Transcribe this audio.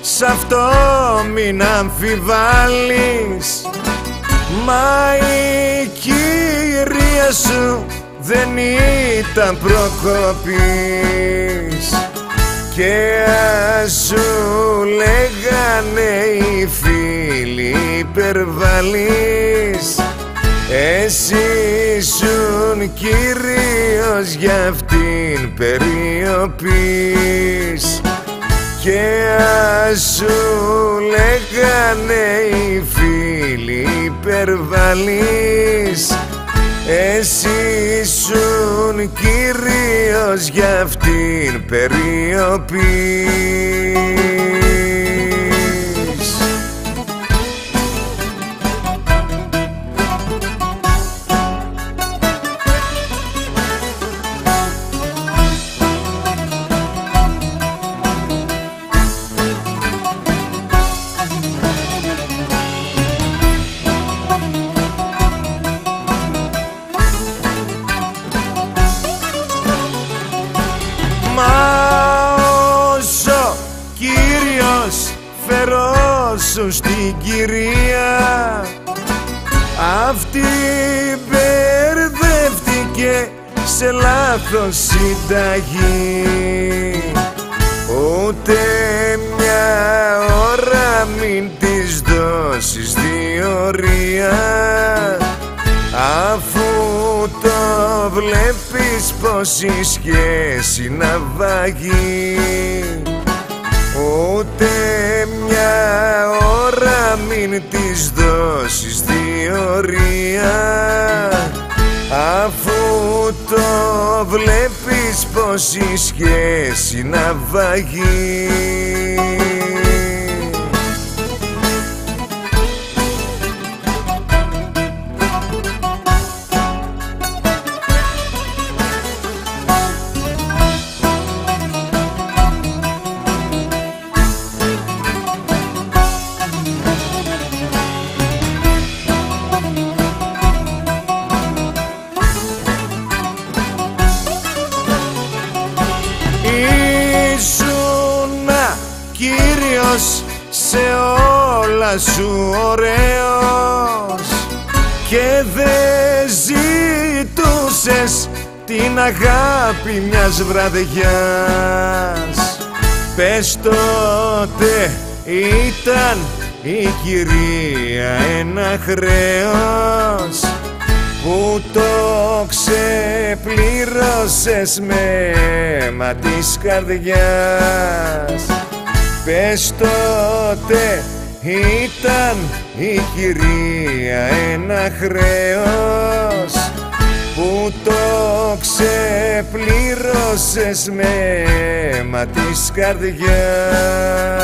Σ' αυτό μην αμφιβάλλεις. Μα η κυρία σου δεν ήταν προκοπής. Και ας σου λέγανε οι φίλοι υπερβαλείς. Εσύ ήσουν κυρίως για αυτήν περιοπής και ας σου λέγανε οι φίλοι υπερβαλείς εσύ ήσουν κυρίως για αυτήν περιοπής σου στην κυρία. Αυτή μπερδεύτηκε σε λάθος συνταγή. Ούτε μια ώρα μην της δώσεις διορία. Αφού το βλέπεις πως η σχέση να βαγεί διορία Αφού το βλέπεις πως η σχέση να βαγεί σε όλα σου ωραίος. Και δεν ζητούσες την αγάπη μιας βραδιάς. Πες τότε ήταν η κυρία ένα χρέος που το ξεπλήρωσες με αίμα της καρδιάς Πες τότε ήταν η κυρία ένα χρέος που το ξεπλήρωσες με αίμα της καρδιάς